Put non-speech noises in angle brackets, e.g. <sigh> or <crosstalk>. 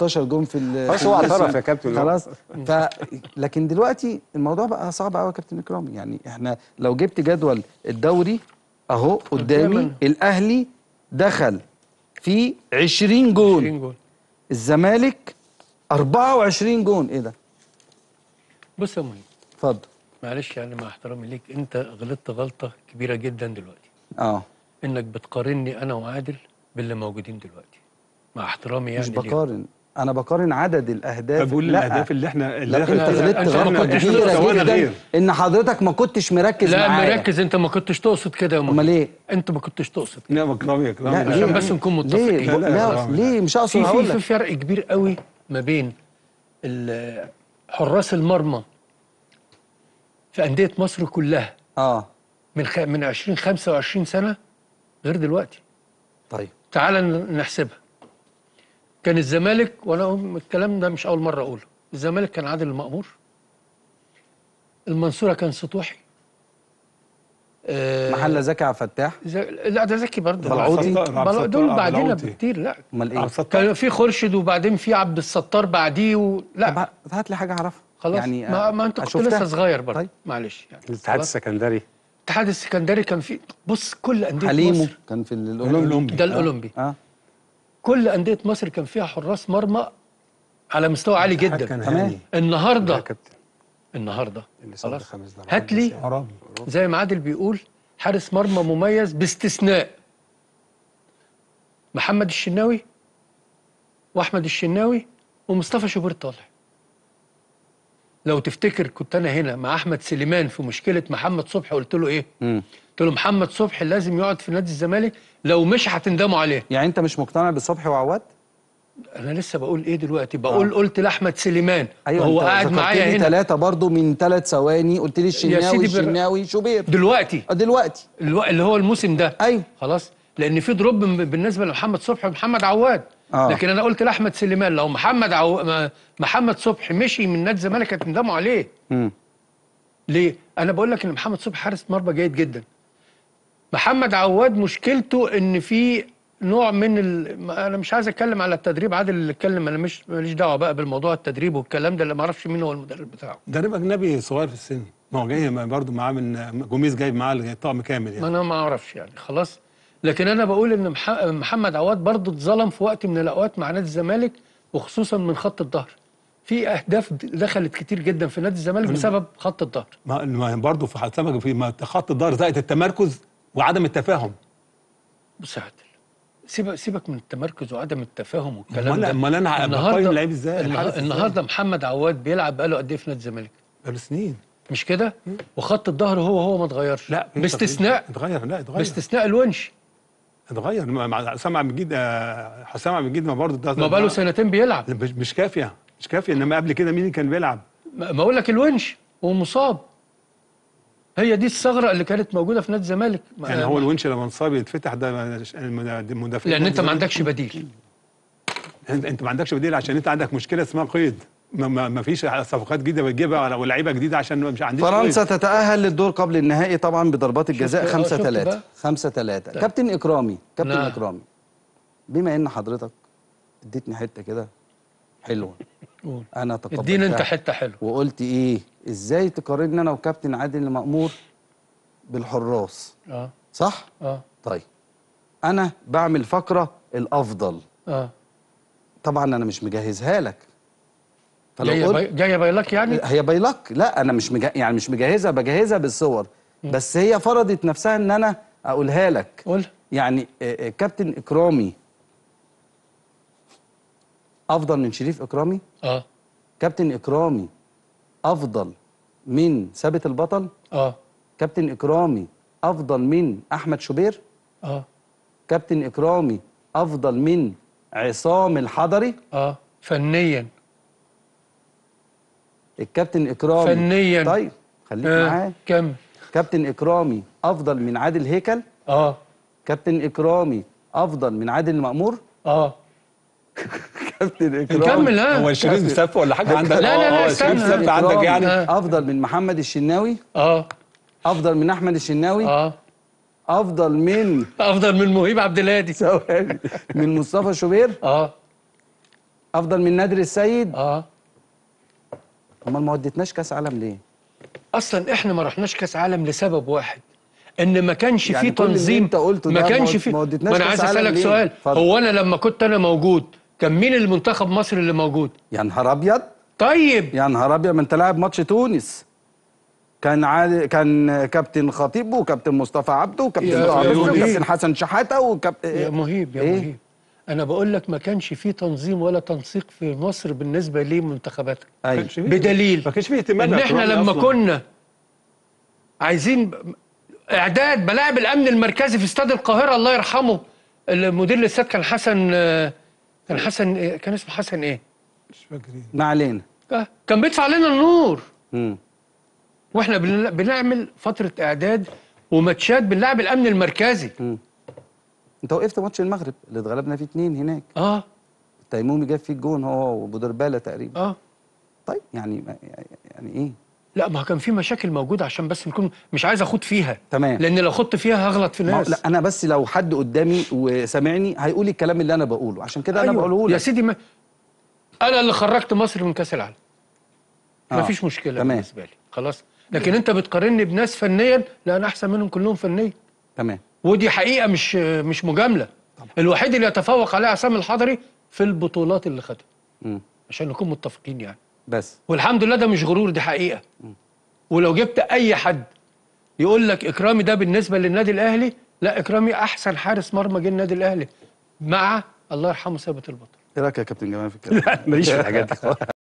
16 جون في ال خلاص هو. اعترف يا كابتن. خلاص. ف لكن دلوقتي الموضوع بقى صعب قوي يا كابتن اكرامي يعني إحنا لو جبت جدول الدوري أهو قدامي. الأهلي دخل في 20 جون. 20 جول الزمالك 24 جون. إيه ده؟ بص يا مهندس اتفضل. معلش يعني مع احترامي ليك أنت غلطت غلطة كبيرة جدا دلوقتي. آه. إنك بتقارني أنا وعادل باللي موجودين دلوقتي. مع احترامي يعني مش ليهم. أنا بقارن عدد الأهداف. بقول لا. الأهداف اللي إحنا اللي لا أنت إحنا غلطت غلطة كبيرة جدا. غير. إن حضرتك ما كنتش مركز لا معايا. مركز. أنت ما كنتش تقصد كده أمال إيه؟ أنت ما كنتش تقصد كده. نعم لا لا. عشان ليه؟ بس نكون ليه؟ متفقين. لا, لا، لا، لا لا. ليه؟ مش أقصد في هقول في فرق كبير قوي ما بين حراس المرمى في أندية مصر كلها. آه. من خ... من 20 25 سنة غير دلوقتي. طيب. تعال ن- نحسبها. كان الزمالك وأنا الكلام ده مش أول مرة أقوله الزمالك كان عادل المأمور المنصورة كان سطوحي آه، محل زكي عبد الفتاح. لا ده زكي برضه بلعوطي. بل... دول بعدين. بكتير لا أمال إيه. كان في خورشيد وبعدين في عبد الستار بعديه و... طب لا هات لي حاجة أعرفها خلاص يعني ما, ما أنت كنت شفتها. لسه صغير برضه طيب. معلش يعني الاتحاد؟ السكندري الاتحاد السكندري كان في بص كل أندية حليمو مصر كان في الاولمبي الأولمبي. ده الأولمبي آه كل أندية مصر كان فيها حراس مرمى على مستوى عالي جدا. تمام. النهارده. النهارده. خلاص. هات لي زي ما عادل بيقول حارس مرمى مميز باستثناء. محمد الشناوي وأحمد الشناوي ومصطفى شوبير طالع. لو تفتكر كنت أنا هنا مع أحمد سليمان في مشكلة محمد صبحي قلت له إيه؟ امم قلت له محمد صبحي لازم يقعد في نادي الزمالك لو مش هتندموا عليه. يعني أنت مش مقتنع بصبحي وعواد؟ أنا لسه بقول إيه دلوقتي؟ بقول آه. قلت لأحمد سليمان. أيوه هو قاعد معايا هنا. ثلاثة برضو من ثلاث ثواني. قلت لي الشناوي الشناوي شوبير. دلوقتي؟ آه، دلوقتي. اللي هو الموسم ده. أيوه. خلاص. لأن في دروب بالنسبة لمحمد صبحي ومحمد عواد. آه. لكن أنا قلت لأحمد سليمان لو محمد عو... ما- محمد صبحي مشي من نادي الزمالك هتندموا عليه. امم ليه؟ أنا بقول لك إن محمد صبحي حارس مرمى جيد جدا. محمد عواد مشكلته إن في نوع من ال... ما- أنا مش عايز أتكلم على التدريب عادل اللي اتكلم أنا مش ماليش دعوة بقى بالموضوع التدريب والكلام ده اللي ما أعرفش مين هو المدرب بتاعه. مدرب أجنبي صغير في السن. ما هو جاي برضه معاه من جوميز جايب معاه طقم كامل ما يعني أنا ما أعرفش يعني. خلاص. لكن أنا بقول إن مح... محمد عواد برضه اتظلم في وقت من الأوقات مع نادي الزمالك وخصوصا من خط الظهر. في أهداف دخلت كتير جدا في نادي الزمالك بسبب خط الظهر. ما برضه في حسابك في خط الظهر زائد التمركز وعدم التفاهم. بص سيبك سيبك من التمركز وعدم التفاهم والكلام ده. أمال أنا بقيم لعيب إزاي؟ النهارده محمد عواد بيلعب بقاله قد إيه في نادي الزمالك؟ بقاله سنين. مش كده؟ وخط الظهر هو هو ما اتغيرش. لا باستثناء اتغير. لا اتغير. باستثناء الونش. اتغير. حسام عبد المجيد حسام عبد المجيد ما برضه ده ما بقاله سنتين بيلعب. مش كافية مش كافية. إنما قبل كده مين كان بيلعب؟ ما أقول لك الونش ومصاب. هي دي الثغرة اللي كانت موجودة في نادي الزمالك. ما- يعني هو الونش لما انصاب يتفتح ده المدافع لأن أنت ما عندكش بديل. أنت ما عندكش بديل عشان أنت عندك مشكلة اسمها قيد. ما, ما, ما فيش صفقات جديدة بتجيبها ولا- ولاعيبة جديدة عشان مش عنديش فرنسا قيد. تتأهل للدور قبل النهائي طبعا بضربات الجزاء شفت- آه، 5 شفت 3 بقى؟ 5 3 كابتن إكرامي كابتن نعم. إكرامي بما إن حضرتك إديتني حتة كده حلوة. قول. أنا تقبلتها ادينا أنت حتة حلوة. وقلت إيه؟ إزاي تقارني أنا وكابتن عادل مأمور بالحراس؟ آه. صح؟ آه. طيب. أنا بعمل فقرة الأفضل. آه. طبعا أنا مش مجهزها لك. جاية بي... جاية بايلك يعني؟ هي بايلك لا أنا مش مجه... يعني مش مجهزها بجهزها بالصور. بس هي فرضت نفسها إن أنا أقولها لك. قول. يعني آه، آه، كابتن إكرامي. أفضل من شريف إكرامي؟ آه. كابتن إكرامي أفضل من ثابت البطل؟ آه. كابتن إكرامي أفضل من أحمد شوبير؟ آه. كابتن إكرامي أفضل من عصام الحضري؟ آه. فنيا. الكابتن إكرامي. فنياً. طيب خليك آه. معاه كم كابتن إكرامي أفضل من عادل هيكل؟ آه. كابتن إكرامي أفضل من عادل مأمور؟ آه. <laughs> كابتن إكرامي. نكمل هو ها شيرين سف ولا حاجة عندك؟ لا، لا، لا، آه، استنى. شيرين سف عندك يعني؟ آه. أفضل من محمد الشناوي؟ آه. أفضل من أحمد الشناوي؟ آه. أفضل من أفضل من مهيب عبد الهادي. من مصطفى شوبير؟ آه. أفضل من نادر السيد؟ آه. أمال ما وديتناش كأس عالم ليه أصلا إحنا ما رحناش كأس عالم لسبب واحد إن ما كانش يعني في كل اللي تنظيم أنت قلته ما كانش ما- في ما وديتناش ما أنا كأس عايز عالم أسألك ليه؟ سؤال اتفضل. هو أنا لما كنت أنا موجود كان مين المنتخب مصر اللي موجود يا نهار أبيض طيب يا نهار أبيض ما أنت لاعب ماتش تونس كان عادي كان كابتن خطيب وكابتن مصطفى عبده وكابتن طه. وكابتن حسن شحاتة وكابتن يا مهيب يا إيه؟ مهيب أنا بقول لك ما كانش في تنظيم ولا تنسيق في مصر بالنسبة لمنتخباتها فيه- بدليل ما كانش فيه اهتمام إن إحنا لما أصلاً. كنا عايزين إعداد ملاعب الأمن المركزي في استاد القاهرة الله يرحمه المدير الاستاد كان حسن كان حسن إيه؟ كان اسمه حسن إيه مش فاكر إيه. ما علينا آه، كان بيدفع علينا النور مم. وإحنا بن- بنعمل فترة إعداد وماتشات بنلعب الأمن المركزي انت وقفت ماتش المغرب اللي اتغلبنا فيه اتنين هناك. آه. التيمومي جاب فيه الجون هو وابو دربالة تقريبا. آه. طيب يعني يعني إيه؟ لا ما كان في مشاكل موجودة عشان بس نكون مش عايز أخوض فيها. تمام. لأن لو خدت فيها هغلط في ما هو- ناس لا أنا بس لو حد قدامي وسامعني هيقول الكلام اللي أنا بقوله. عشان كده أنا بقوله يا لك. سيدي ما أنا اللي خرجت مصر من كأس العالم. آه. ما فيش مشكلة تمام. بالنسبة لي. خلاص. لكن أنت بتقارني بناس فنيا لا أنا أحسن منهم كلهم فنيا. تمام. ودي حقيقة مش مش مجاملة. الوحيد اللي يتفوق عليه عصام الحضري في البطولات اللي خدها مم. عشان نكون متفقين يعني. بس. والحمد لله ده مش غرور دي حقيقة. ولو جبت أي حد يقول لك إكرامي ده بالنسبة للنادي الأهلي لا إكرامي أحسن حارس مرمى جه النادي الأهلي مع الله يرحمه ثابت البطل إيه رأيك يا كابتن جمال في الكلام؟ <laughs> ماليش في الحاجات دي